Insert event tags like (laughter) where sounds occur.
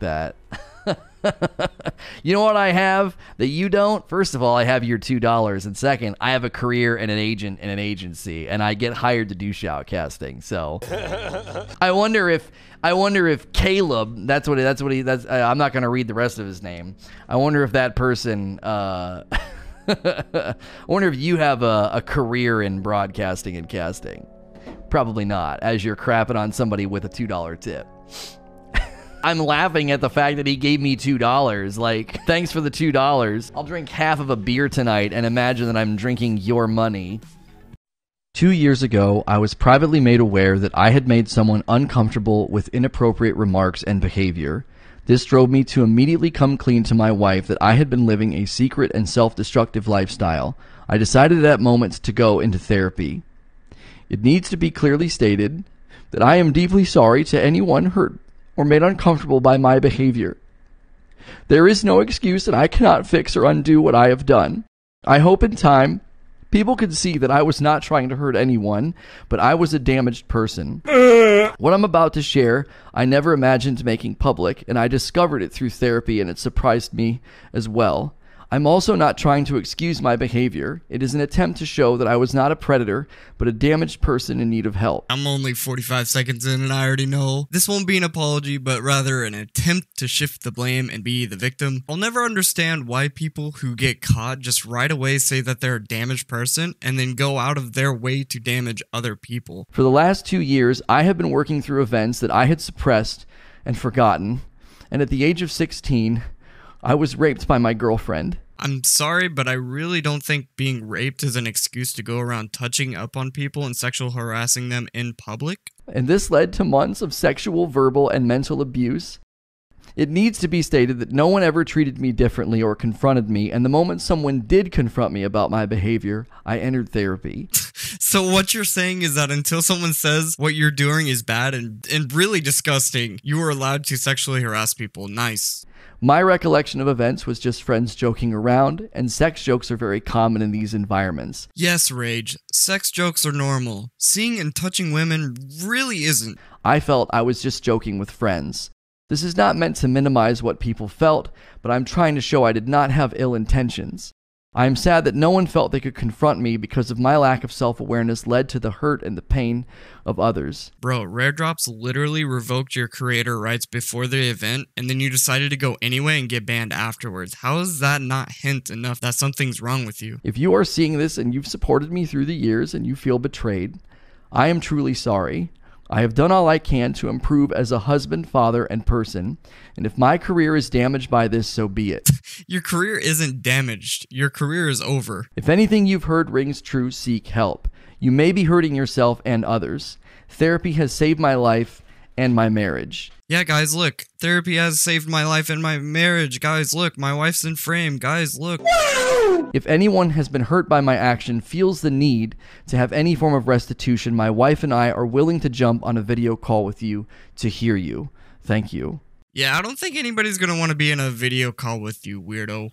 like that. (laughs) you know what I have that you don't? First of all, I have your two dollars, and second, I have a career and an agent and an agency, and I get hired to do shoutcasting. So, (laughs) I wonder if I wonder if Caleb. That's what. That's what he. That's. Uh, I'm not going to read the rest of his name. I wonder if that person. Uh, (laughs) I wonder if you have a, a career in broadcasting and casting. Probably not, as you're crapping on somebody with a two dollar tip. I'm laughing at the fact that he gave me $2. Like, thanks for the $2. I'll drink half of a beer tonight and imagine that I'm drinking your money. Two years ago, I was privately made aware that I had made someone uncomfortable with inappropriate remarks and behavior. This drove me to immediately come clean to my wife that I had been living a secret and self destructive lifestyle. I decided at that moment to go into therapy. It needs to be clearly stated that I am deeply sorry to anyone hurt or made uncomfortable by my behavior. There is no excuse and I cannot fix or undo what I have done. I hope in time people can see that I was not trying to hurt anyone, but I was a damaged person. Uh. what I'm about to share, I never imagined making public, and I discovered it through therapy and it surprised me as well. I'm also not trying to excuse my behavior. It is an attempt to show that I was not a predator, but a damaged person in need of help. I'm only 45 seconds in and I already know. This won't be an apology, but rather an attempt to shift the blame and be the victim. I'll never understand why people who get caught just right away say that they're a damaged person and then go out of their way to damage other people. For the last two years, I have been working through events that I had suppressed and forgotten, and at the age of 16, I was raped by my girlfriend. I'm sorry, but I really don't think being raped is an excuse to go around touching up on people and sexual harassing them in public. And this led to months of sexual, verbal, and mental abuse. It needs to be stated that no one ever treated me differently or confronted me, and the moment someone did confront me about my behavior, I entered therapy. (laughs) so what you're saying is that until someone says what you're doing is bad and, and really disgusting, you are allowed to sexually harass people. Nice. My recollection of events was just friends joking around, and sex jokes are very common in these environments. Yes, Rage. Sex jokes are normal. Seeing and touching women really isn't. I felt I was just joking with friends. This is not meant to minimize what people felt, but I'm trying to show I did not have ill intentions. I am sad that no one felt they could confront me because of my lack of self awareness led to the hurt and the pain of others. Bro, Rare Drops literally revoked your creator rights before the event, and then you decided to go anyway and get banned afterwards. How is that not hint enough that something's wrong with you? If you are seeing this and you've supported me through the years and you feel betrayed, I am truly sorry. I have done all I can to improve as a husband, father, and person, and if my career is damaged by this, so be it. (laughs) Your career isn't damaged. Your career is over. If anything you've heard rings true, seek help. You may be hurting yourself and others. Therapy has saved my life and my marriage. Yeah, guys, look. Therapy has saved my life and my marriage. Guys, look. My wife's in frame. Guys, look. If anyone has been hurt by my action, feels the need to have any form of restitution, my wife and I are willing to jump on a video call with you to hear you. Thank you. Yeah, I don't think anybody's going to want to be in a video call with you, weirdo.